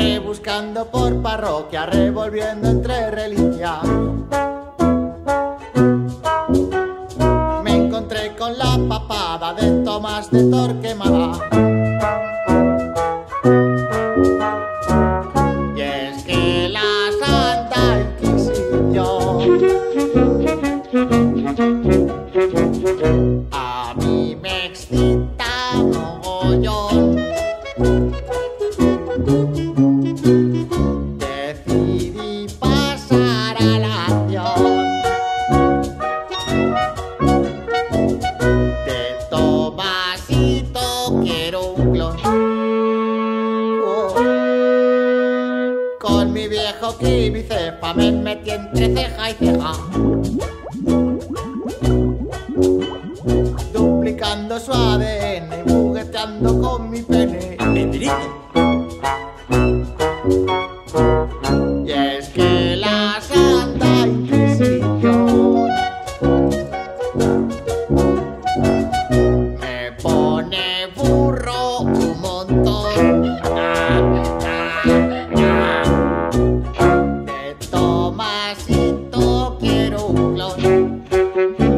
rebuscando por parroquia, revolviendo entre reliquias. Me encontré con la papada de Tomás de Torquemada. Y es que la Santa Inquisición viejo quimicefa me metí entre ceja y ceja. Duplicando su ADN y jugueteando con mi pene.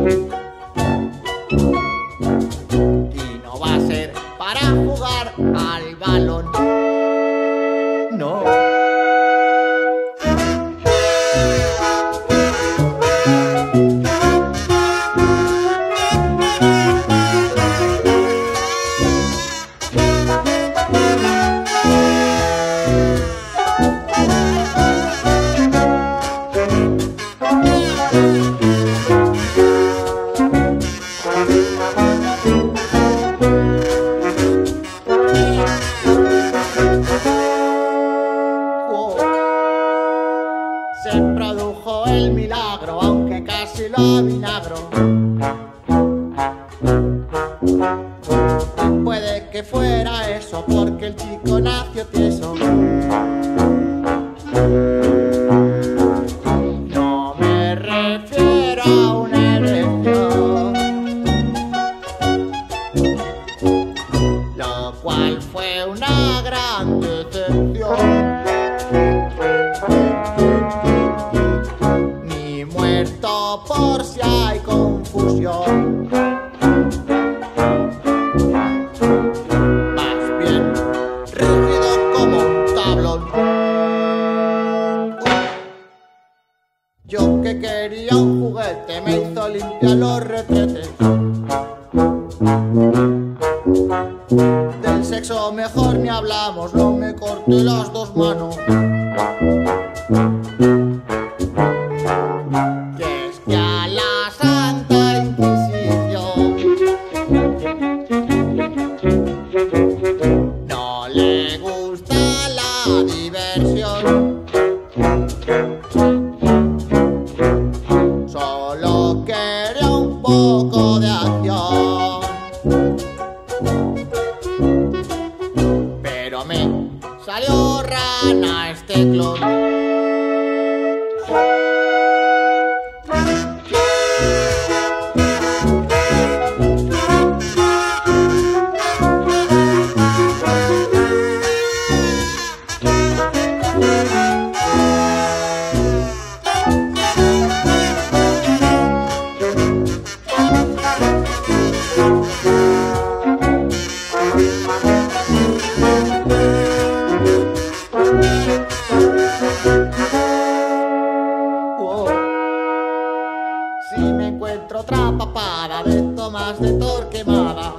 Y lo. Puede que fuera eso, porque el chico nació Yo que quería un juguete me hizo limpiar los retretes. Del sexo mejor ni hablamos, no me corté las dos manos. Que es que a la Santa Inquisición no le gusta la diversión. Poco de acción. Pero me salió rana este clon. Si me encuentro otra papada de Tomás de Torquemada.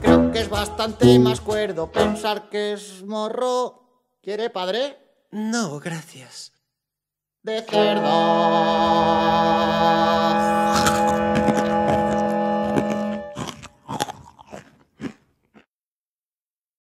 Creo que es bastante más cuerdo pensar que es morro. ¿Quiere padre? No, gracias. De cerdo.